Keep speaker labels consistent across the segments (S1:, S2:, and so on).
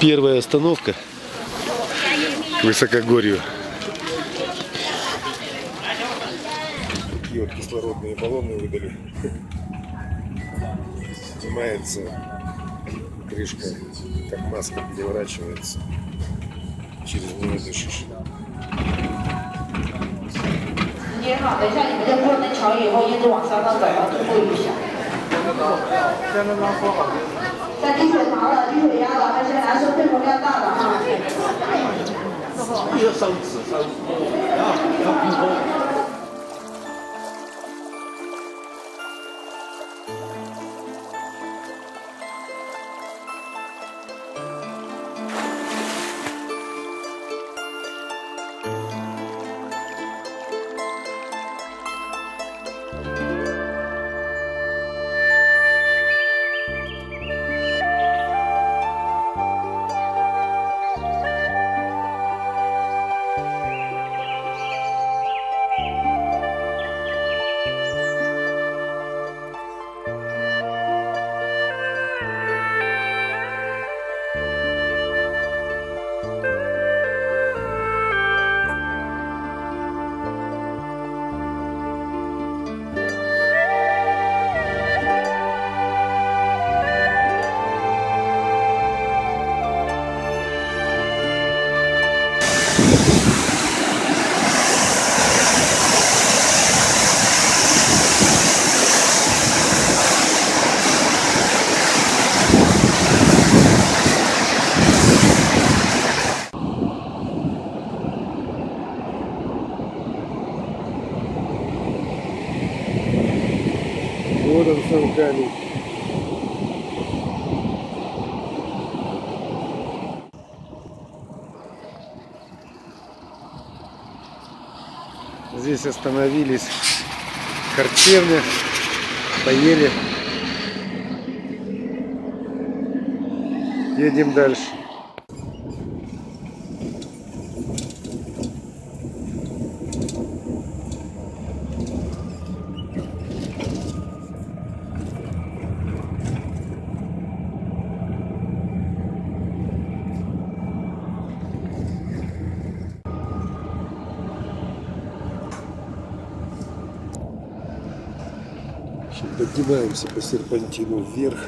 S1: Первая остановка к высокогорью. Такие вот кислородные баллоны выдали. Снимается крышка, как маска переворачивается. Через нее дышишь.
S2: 像低血糖了、低血压了，而且男生肺活量大的哈，
S1: 不要烧纸烧纸，要要补充。Здесь остановились харчевня, поели. Едем дальше. Поднимаемся по серпантину вверх.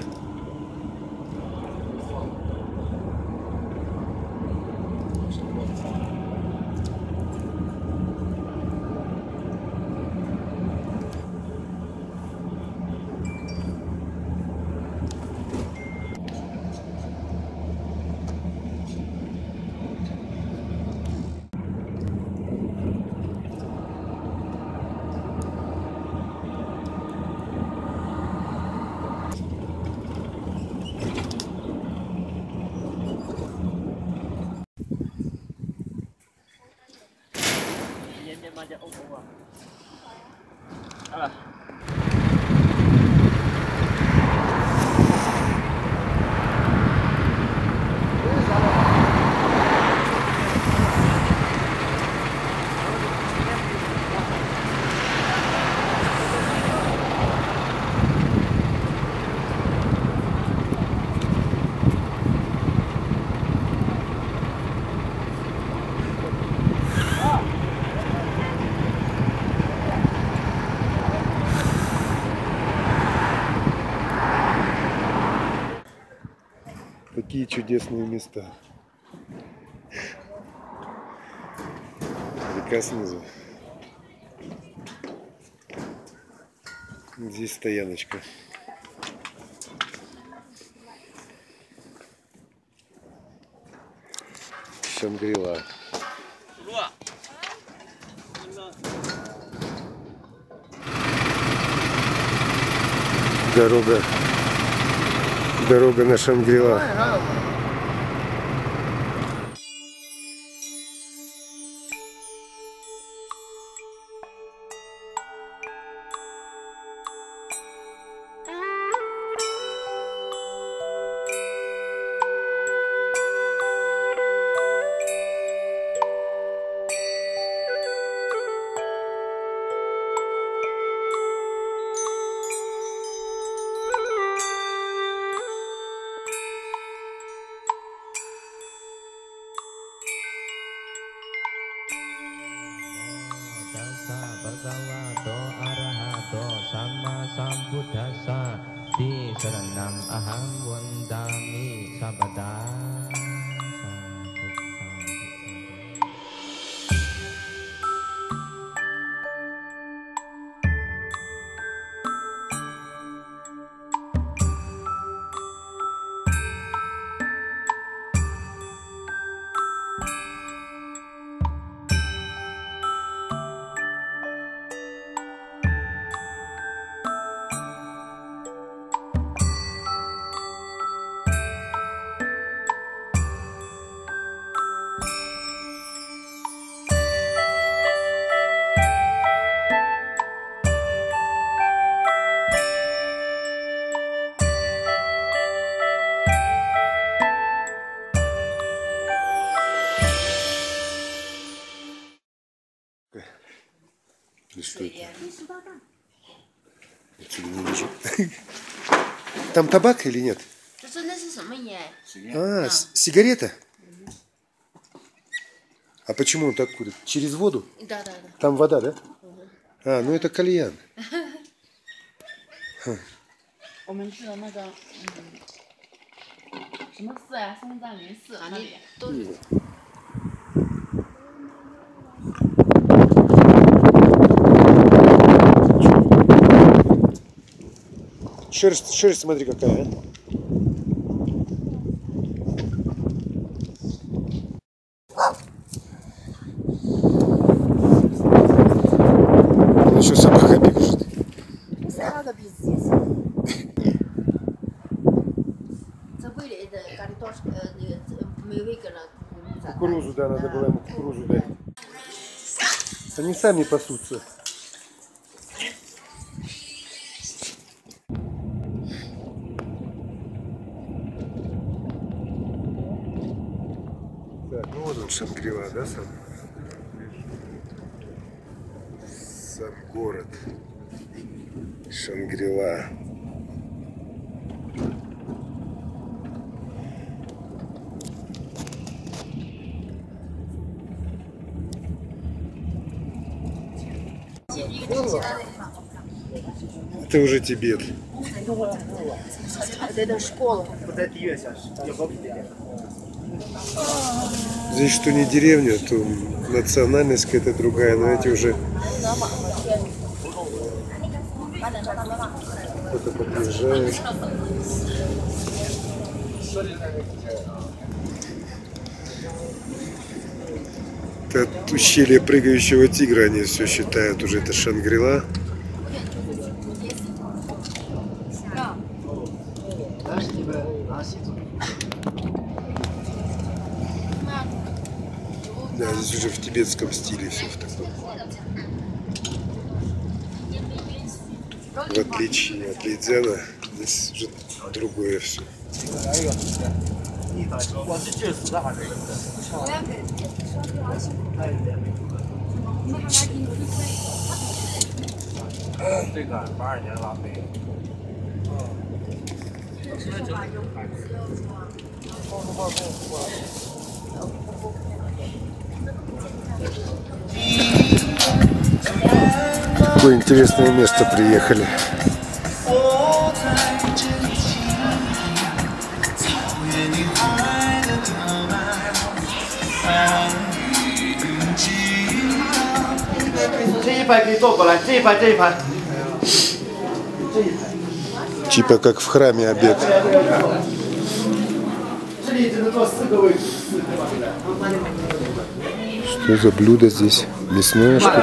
S1: Такие чудесные места. Река снизу. Здесь стояночка. Шангрила. Дорога. Дорога на Шангрила. Там табак или нет? А, сигарета? А почему он так курит? Через воду?
S3: Да, да, да.
S1: Там вода, да? А, ну это кальян.
S3: Ха.
S1: Шерсть, шерсть смотри какая. А? Еще собака бежит. Кукурузу, да, надо было ему кукурузу дать. Они сами пасутся. Он Шангрила, да, сам? Сам город. Шангрила. Это уже Тибет.
S3: Это школа.
S1: Здесь что не деревня, то национальность какая-то другая, но эти уже кто-то подъезжает. Это от ущелья прыгающего тигра они все считают уже это Шангрила. Да, здесь уже в тибетском стиле все в таком. В отличие от Лидзяна, здесь уже другое все.
S4: 这个八二年拉菲。
S1: В какое интересное место приехали. Типа как в храме обед. Что за блюдо здесь? Мясное что-то?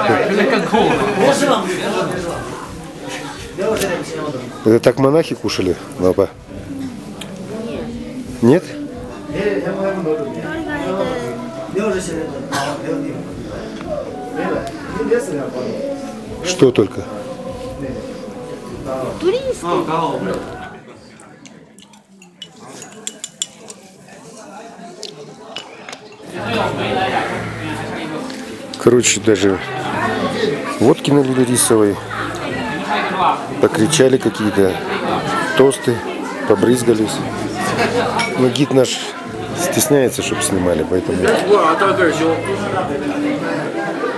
S1: Это так монахи кушали, папа? Нет? Что только? Короче, даже водки налили рисовой, покричали какие-то тосты, побрызгались. Но гид наш стесняется, чтобы снимали, поэтому...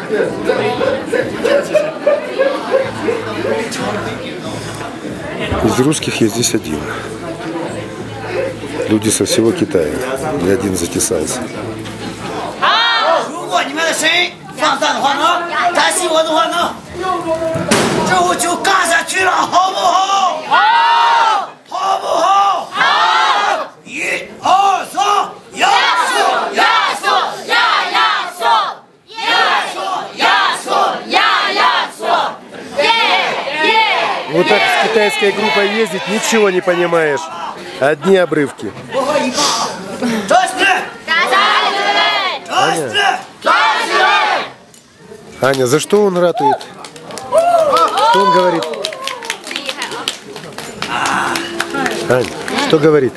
S1: Из русских я здесь один. Люди со всего Китая. Я один затесался.
S5: 如
S1: Вот так с китайской группой ездить, ничего не понимаешь. Одни обрывки.
S5: Аня.
S1: Аня, за что он ратует? Что он говорит? Аня, что говорит?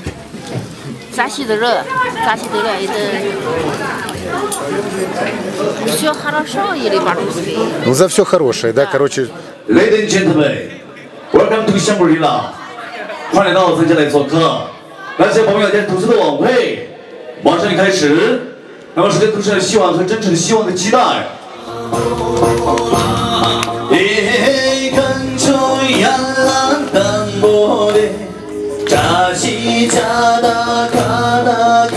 S3: Все хорошо или по-русски?
S1: Ну, за все хорошее, да, короче.
S6: Ladies and gentlemen, welcome to 香格里拉，欢迎来到咱家来做客。感谢朋友今天主持的晚会，马上就开始。那么首先都是希望和真诚的希望和期待。一根抽烟蓝灯波的，扎西加达卡达卡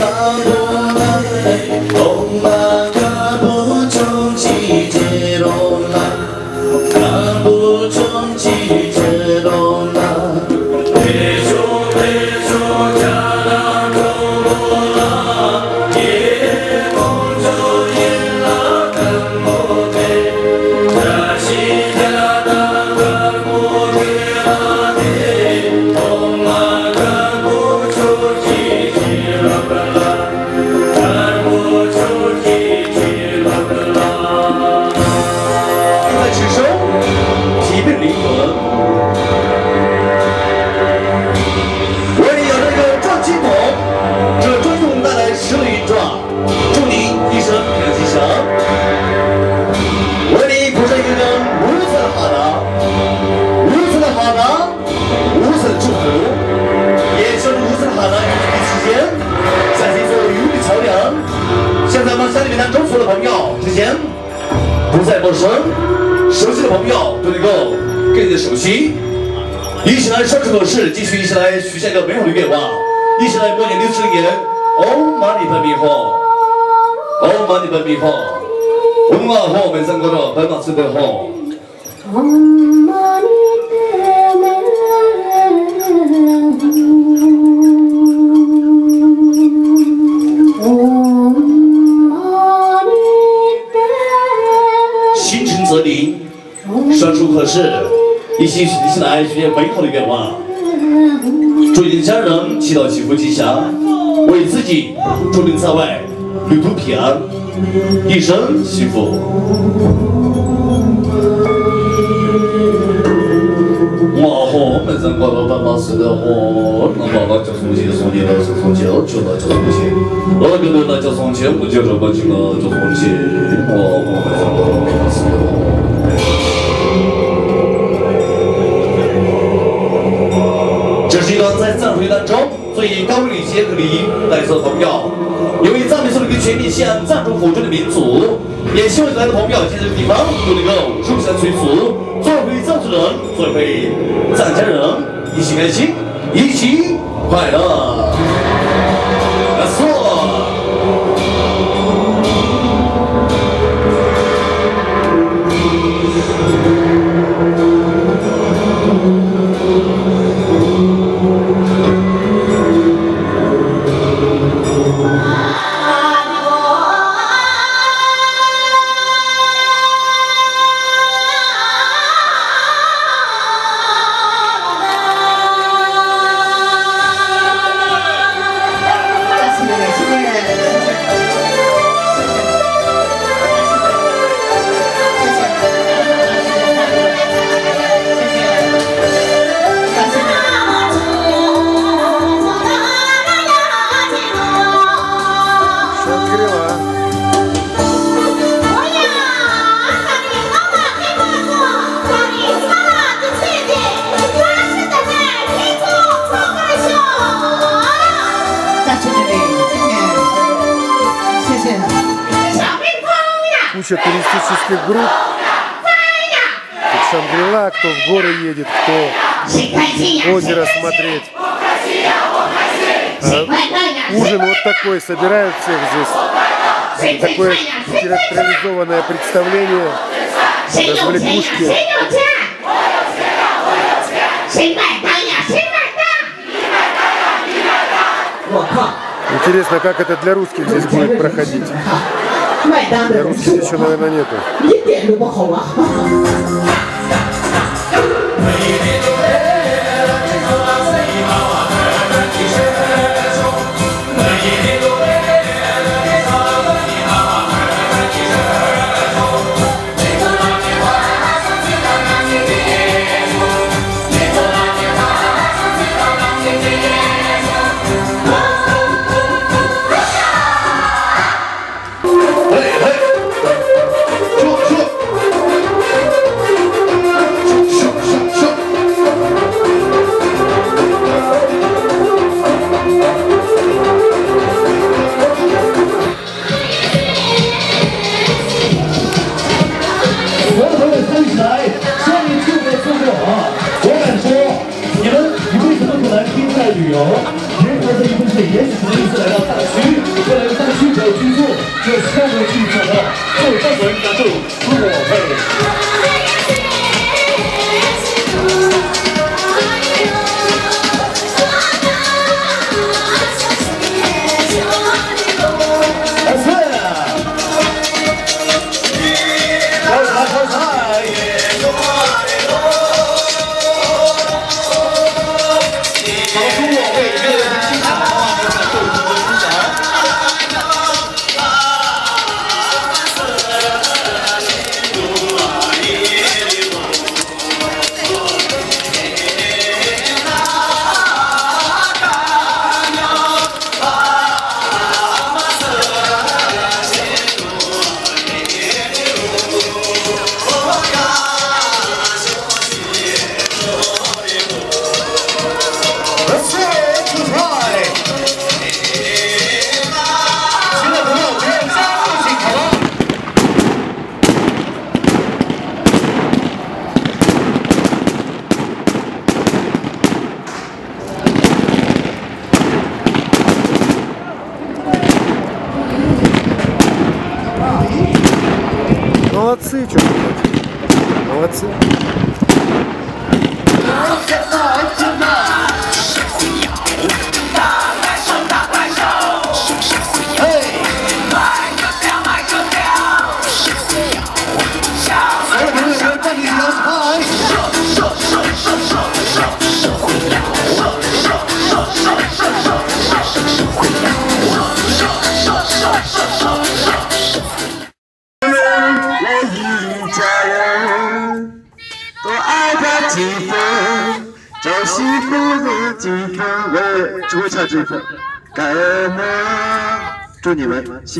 S6: 之间不再陌生，熟悉的朋友都能够更加熟悉，一起来双手合十，继续一起来许下一个美好的愿望，一起来过年60年，欧玛你的迷惑。欧玛你的迷惑，文化和我们生活的白马寺背后。合适，一心一心来爱实现美好的愿望，祝你的家人祈祷幸福吉祥，为自己祝您在外旅途平安，一生幸福。我和我们中国老板把死的和，那爸妈叫从前，重庆老师重庆，我叫他叫重庆，那个老板叫重庆，我叫什么？叫重庆，我我们中国老板把死的和。集团在藏会当中最高贵的一节和礼仪，来自朋友。由于藏族是一个全面向藏族辅助的民族，也希望所有的朋友在这个地方都能够入乡随俗，做一回赞助人，作为藏家人，一起开心，一起快乐。
S1: Туристических групп. Тут Шангрила, кто в горы едет, кто озеро смотреть. А ужин вот такой, собирают всех здесь. Такое театрализованное представление, развлекушки. Интересно, как это для русских здесь будет проходить.
S6: 买单的人是我。一点都不好
S1: 玩。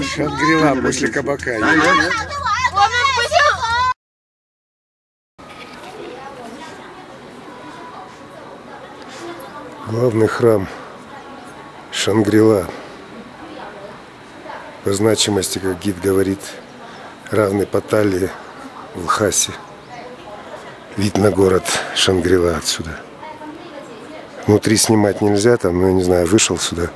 S1: Шангрила после кабака. Главный храм Шангрила. По значимости, как гид говорит, равный по талии в Лхасе. Вид на город Шангрила отсюда. Внутри снимать нельзя, там, ну, я не знаю, вышел сюда.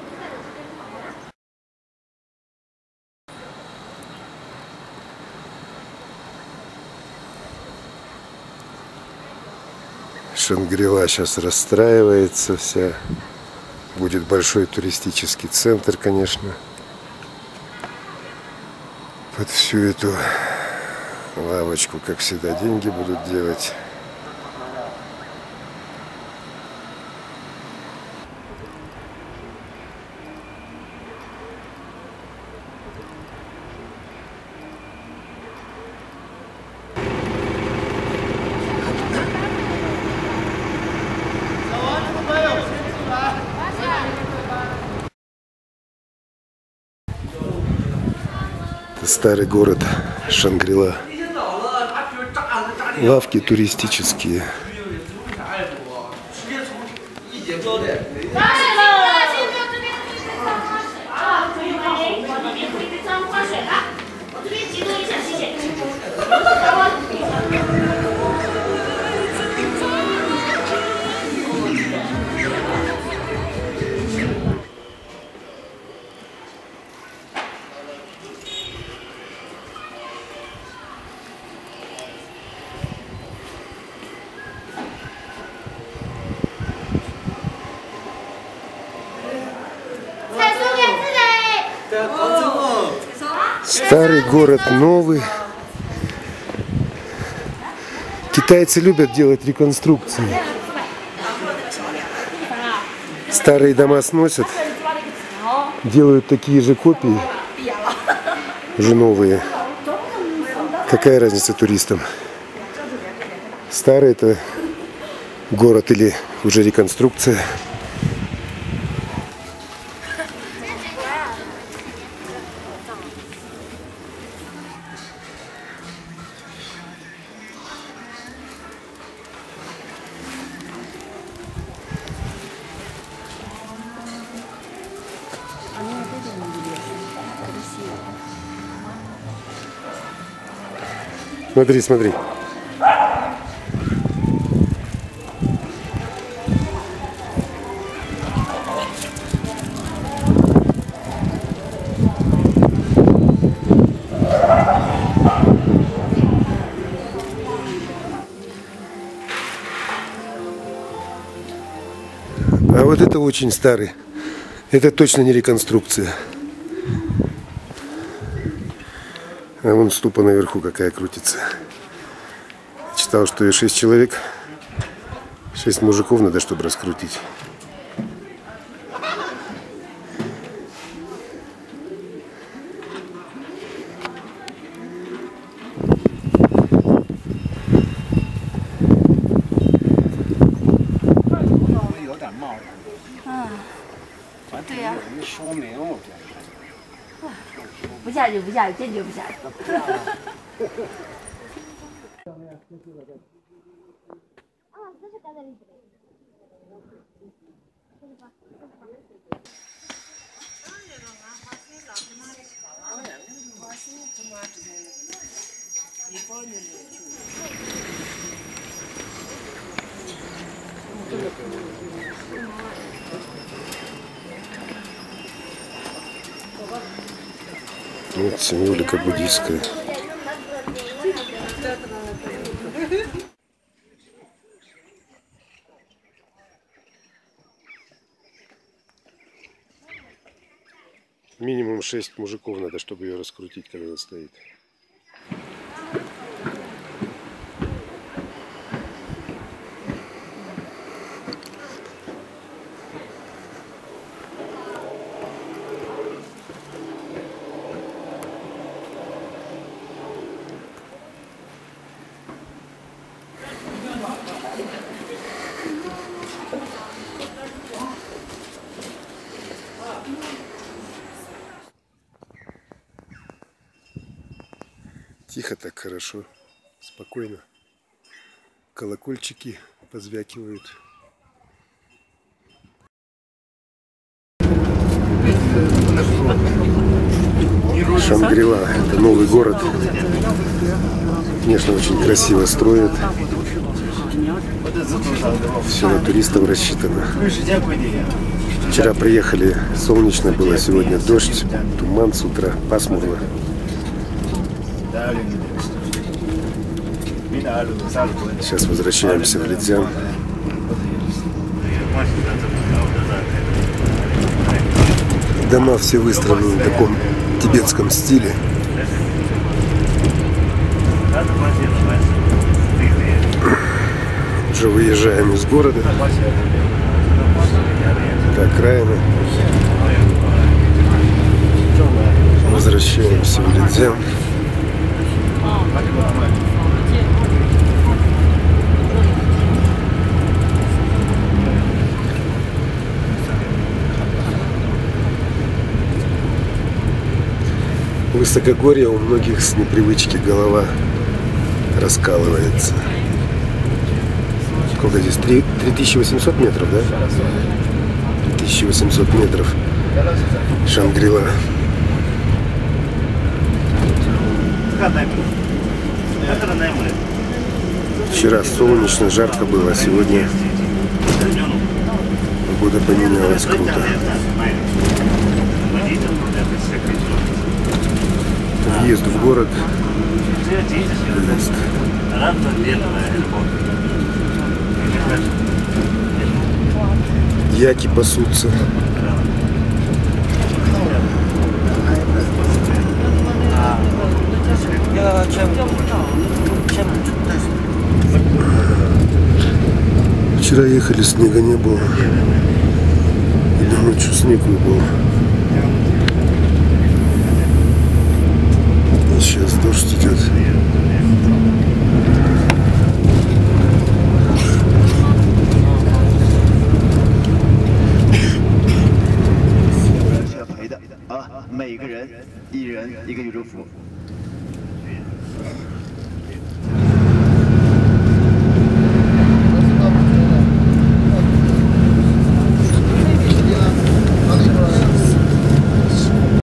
S1: Шангрила сейчас расстраивается вся. Будет большой туристический центр, конечно. Под всю эту лавочку, как всегда, деньги будут делать. Старый город Шангрила. Лавки туристические. Старый город новый. Китайцы любят делать реконструкции. Старые дома сносят, делают такие же копии, уже новые. Какая разница туристам? Старый это город или уже реконструкция. Смотри, смотри. А вот это очень старый. Это точно не реконструкция. А вон ступа наверху какая крутится. Читал, что и шесть человек, шесть мужиков надо, чтобы раскрутить. "
S3: 下去，不下去，坚决不下去。
S1: Вот символика буддийская. Минимум шесть мужиков надо, чтобы ее раскрутить, когда она стоит. Тихо так хорошо, спокойно. Колокольчики позвякивают. Шангрила – это новый город. Конечно, очень красиво строят. Все на туристов рассчитано. Вчера приехали, солнечно было, сегодня дождь, туман с утра, пасмурно. Сейчас возвращаемся в Лидзян. Дома все выстроены в таком тибетском стиле. Уже выезжаем из города. Это окраина. Возвращаемся в Лидзян. Высокогорье у многих с непривычки голова раскалывается. Сколько здесь? Три- 3800 метров, да? 3800 метров. Шангрила. Вчера солнечно, жарко было, а сегодня погода поменялась круто. к в город. Яки пасутся. Вчера ехали, снега не было. И ночью снег было. Сейчас дождь идет. -